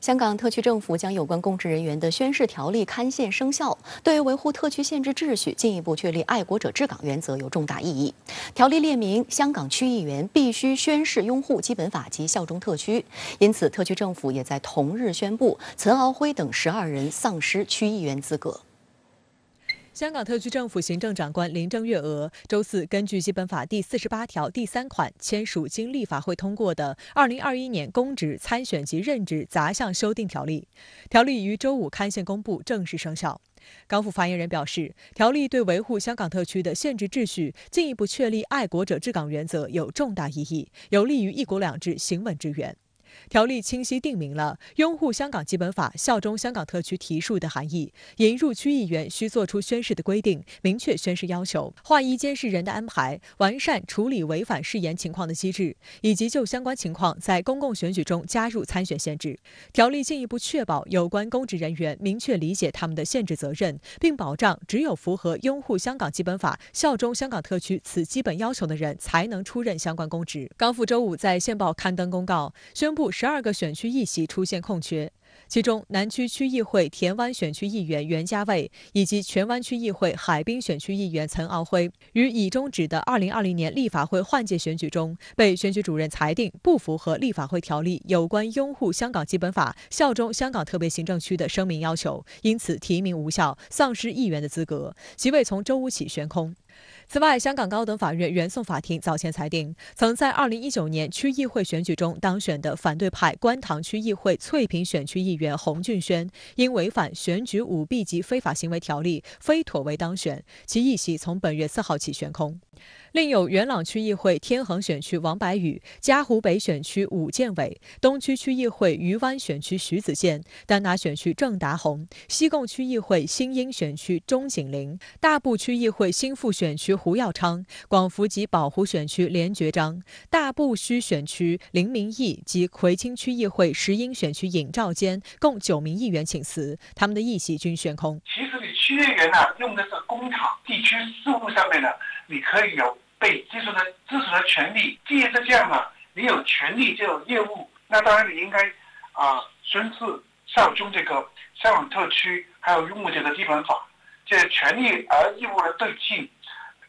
香港特区政府将有关公职人员的宣誓条例刊宪生效，对于维护特区宪制秩序、进一步确立爱国者治港原则有重大意义。条例列明，香港区议员必须宣誓拥护基本法及效忠特区，因此特区政府也在同日宣布，岑敖辉等十二人丧失区议员资格。香港特区政府行政长官林郑月娥周四根据《基本法》第四十八条第三款签署经立法会通过的《二零二一年公职参选及任职杂项修订条例》，条例于周五刊宪公布，正式生效。港府发言人表示，条例对维护香港特区的宪制秩序、进一步确立爱国者治港原则有重大意义，有利于一国两制行稳致远。条例清晰定明了拥护香港基本法、效忠香港特区提述的含义，引入区议员需作出宣誓的规定，明确宣誓要求，划一监视人的安排，完善处理违反誓言情况的机制，以及就相关情况在公共选举中加入参选限制。条例进一步确保有关公职人员明确理解他们的限制责任，并保障只有符合拥护香港基本法、效忠香港特区此基本要求的人才能出任相关公职。港府周五在宪报刊登公告，宣布。部十二个选区议席出现空缺，其中南区区议会田湾选区议员袁家卫以及荃湾区议会海滨选区议员岑敖辉，于已终止的二零二零年立法会换届选举中，被选举主任裁定不符合立法会条例有关拥护香港基本法、效忠香港特别行政区的声明要求，因此提名无效，丧失议员的资格，席位从周五起悬空。此外，香港高等法院原讼法庭早前裁定，曾在2019年区议会选举中当选的反对派观塘区议会翠屏选区议员洪俊轩，因违反选举舞弊及非法行为条例，非妥为当选，其议席从本月4号起悬空。另有元朗区议会天恒选区王白宇、嘉湖北选区武建伟、东区区议会渔湾选区徐子健、丹拿选区郑达宏、西贡区议会新英选区钟景玲、大埔区议会新富选区胡耀昌、广福及宝湖选区连觉章、大埔区选区林明义及葵青区议会石英选区尹兆坚共九名议员请辞，他们的议席均悬空。区议员呢，用的是工厂地区事务上面的。你可以有被技术的支持的权利，既然是这样嘛，你有权利就有业务，那当然你应该啊宣誓效忠这个香港特区，还有拥护这个基本法，这权利而义务的对称。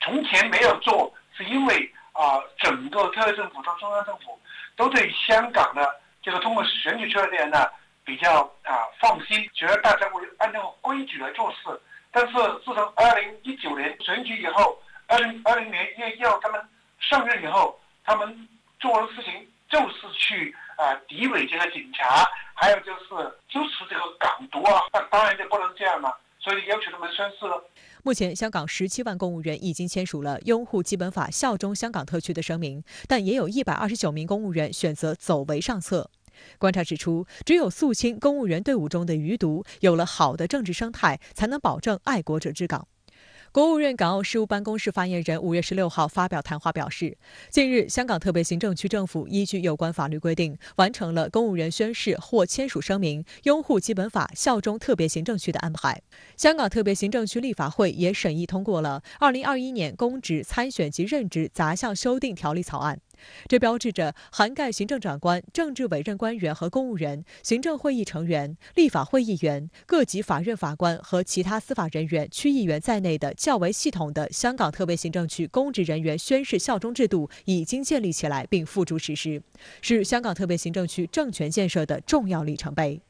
从前没有做，是因为啊整个特区政府到中央政府都对香港的这个通过选举出来的人呢比较啊放心，觉得大家会按照规矩来做事。但是自从二零一九年选举以后，二零二零年一月一号，他们上任以后，他们做的事情就是去啊诋毁这个警察，还有就是支持这个港独啊，那当然就不能这样了，所以要求他们宣誓了。目前，香港十七万公务员已经签署了拥护基本法、效忠香港特区的声明，但也有一百二十九名公务员选择走为上策。观察指出，只有肃清公务员队伍中的余毒，有了好的政治生态，才能保证爱国者治港。国务院港澳事务办公室发言人五月十六号发表谈话表示，近日香港特别行政区政府依据有关法律规定，完成了公务员宣誓或签署声明拥护基本法、效忠特别行政区的安排。香港特别行政区立法会也审议通过了《二零二一年公职参选及任职杂项修订条例草案》。这标志着涵盖行政长官、政治委任官员和公务员、行政会议成员、立法会议员、各级法院法官和其他司法人员、区议员在内的较为系统的香港特别行政区公职人员宣誓效忠制度已经建立起来并付诸实施，是香港特别行政区政权建设的重要里程碑。